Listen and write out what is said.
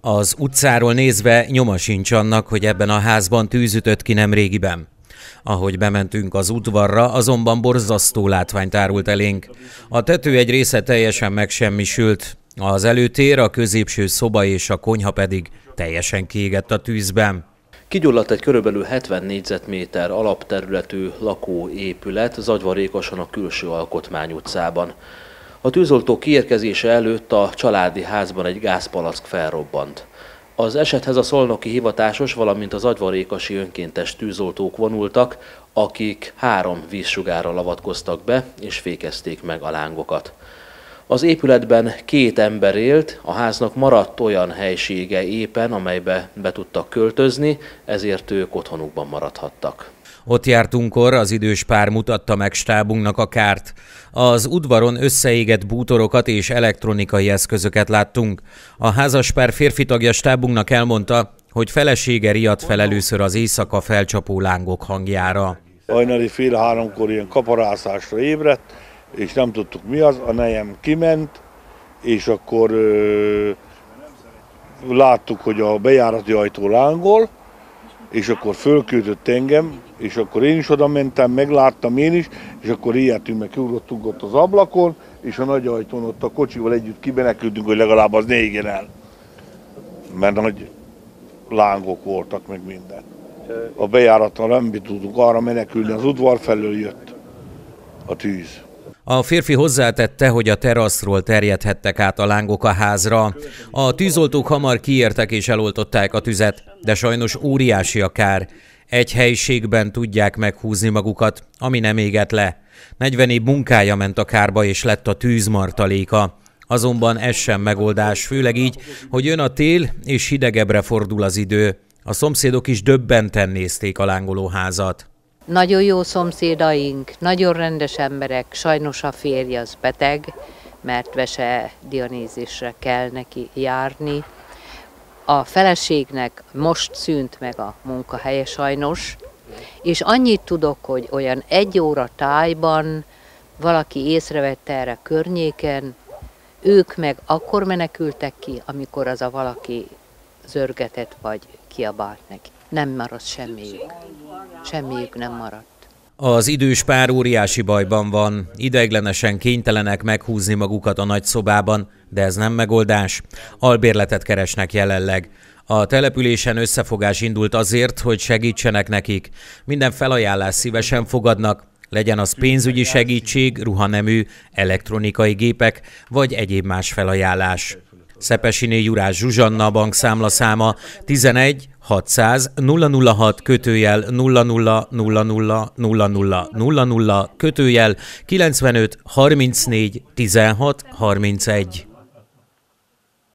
Az utcáról nézve nyoma sincs annak, hogy ebben a házban tűzütött ki nem régiben. Ahogy bementünk az udvarra, azonban borzasztó látvány tárult elénk. A tető egy része teljesen megsemmisült, az előtér, a középső szoba és a konyha pedig teljesen kiégett a tűzben. Kigyulladt egy körülbelül 70 négyzetméter alapterületű lakóépület zagyvarékosan a külső alkotmány utcában. A tűzoltó kiérkezése előtt a családi házban egy gázpalack felrobbant. Az esethez a szolnoki hivatásos, valamint az agyvarékasi önkéntes tűzoltók vonultak, akik három vízsugárra lavatkoztak be és fékezték meg a lángokat. Az épületben két ember élt, a háznak maradt olyan helysége éppen, amelybe be tudtak költözni, ezért ők otthonukban maradhattak. Ott jártunkkor az idős pár mutatta meg stábunknak a kárt. Az udvaron összeégett bútorokat és elektronikai eszközöket láttunk. A házaspár férfi tagja stábunknak elmondta, hogy felesége riadt fel először az éjszaka felcsapó lángok hangjára. Hajnali fél háromkor ilyen kaparászásra ébredt, és nem tudtuk mi az, a nejem kiment, és akkor ö, láttuk, hogy a bejárati ajtó lángol, és akkor fölküldött engem, és akkor én is oda mentem, megláttam én is, és akkor ilyetünk, meg kiugrottunk ott az ablakon, és a nagy ajtón ott a kocsival együtt kibenekültünk, hogy legalább az ne égjen el. Mert nagy lángok voltak, meg minden. A bejáratra nem tudtunk arra menekülni, az udvar felől jött a tűz. A férfi hozzátette, hogy a teraszról terjedhettek át a lángok a házra. A tűzoltók hamar kiértek és eloltották a tüzet, de sajnos óriási a kár. Egy helyiségben tudják meghúzni magukat, ami nem égett le. 40 év munkája ment a kárba és lett a tűzmartaléka. Azonban ez sem megoldás, főleg így, hogy jön a tél és hidegebbre fordul az idő. A szomszédok is döbbenten nézték a lángoló házat. Nagyon jó szomszédaink, nagyon rendes emberek, sajnos a férj az beteg, mert vese Dionézisre kell neki járni. A feleségnek most szűnt meg a munkahelye sajnos, és annyit tudok, hogy olyan egy óra tájban valaki észrevette erre környéken, ők meg akkor menekültek ki, amikor az a valaki zörgetett vagy kiabált neki. Nem maradt semmiük semmiük nem maradt. Az idős pár óriási bajban van, ideiglenesen kénytelenek meghúzni magukat a nagy szobában, de ez nem megoldás. Albérletet keresnek jelenleg. A településen összefogás indult azért, hogy segítsenek nekik. Minden felajánlás szívesen fogadnak, legyen az pénzügyi segítség, ruhanemű, elektronikai gépek vagy egyéb más felajánlás. Szepesiné Jurás Zsuzsanna bankszámla száma 11 600 006 kötőjel 00 00 00 00 kötőjel 95 34 16 31.